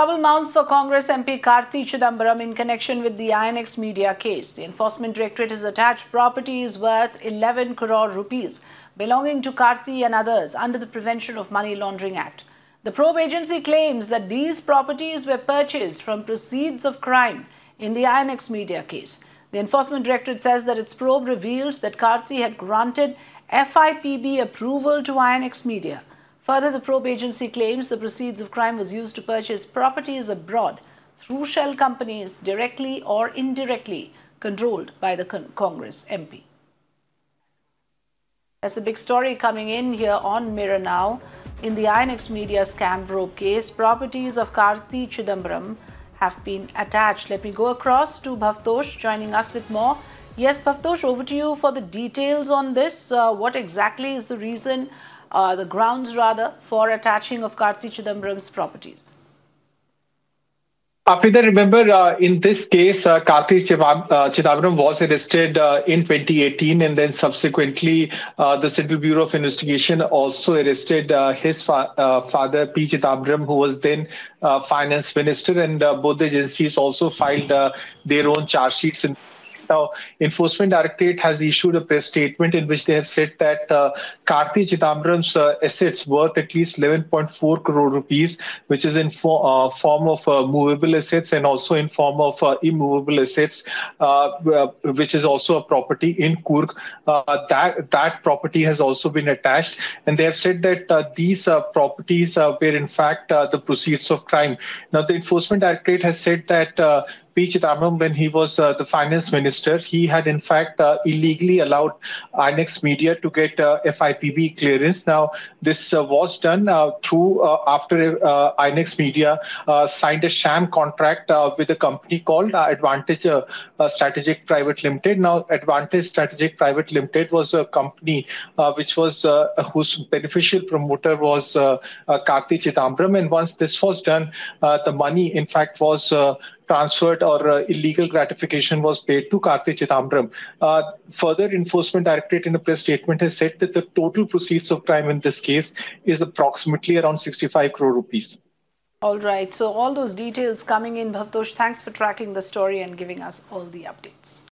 Trouble mounts for Congress MP Karti Chidambaram in connection with the INX media case. The Enforcement Directorate has attached properties worth 11 crore rupees belonging to Karti and others under the Prevention of Money Laundering Act. The probe agency claims that these properties were purchased from proceeds of crime in the INX media case. The Enforcement Directorate says that its probe revealed that Karti had granted FIPB approval to INX Media. Further, the probe agency claims the proceeds of crime was used to purchase properties abroad through shell companies directly or indirectly controlled by the con Congress MP. That's a big story coming in here on Mirror Now. In the INX Media scam probe case, properties of Karti Chidambaram have been attached. Let me go across to Bhavtosh joining us with more. Yes, Bhavtosh, over to you for the details on this. Uh, what exactly is the reason uh, the grounds rather for attaching of Karti Chidambaram's properties. Afrida, remember uh, in this case, uh, Karti uh, Chidambaram was arrested uh, in 2018, and then subsequently, uh, the Central Bureau of Investigation also arrested uh, his fa- uh, father, P. Chidambaram, who was then finance minister, and both agencies also filed their own charge sheets in now, Enforcement Directorate has issued a press statement in which they have said that uh, Karti Chidambaram's uh, assets worth at least 11.4 crore rupees, which is in for, uh, form of uh, movable assets and also in form of uh, immovable assets, uh, which is also a property in Coorg. that that property has also been attached, and they have said that these properties were in fact the proceeds of crime. Now, the Enforcement Directorate has said that Chidambaram, when he was uh, the finance minister, he had in fact uh, illegally allowed INX Media to get uh, FIPB clearance. Now, this uh, was done uh, through uh, after uh, INX Media uh, signed a sham contract with a company called Advantage Strategic Private Limited. Now, Advantage Strategic Private Limited was a company which was whose beneficial promoter was Karti Chidambaram, and once this was done, the money in fact was transferred or uh, illegal gratification was paid to Karti Chidambaram. Uh, further, Enforcement Directorate in a press statement has said that the total proceeds of crime in this case is approximately around 65 crore rupees. All right. So all those details coming in, Bhavtosh, thanks for tracking the story and giving us all the updates.